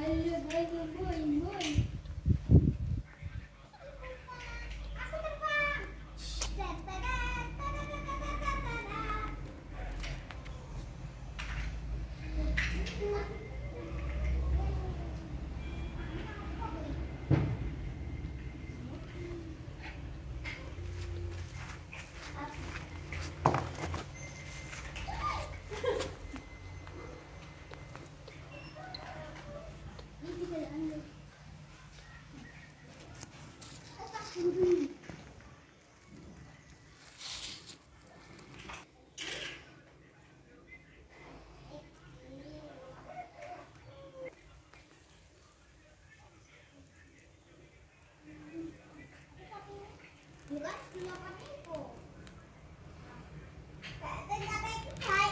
Hello, boy, boy, boy. Bukan, cuma pakai itu. Kayak tadi apa itu? Hai.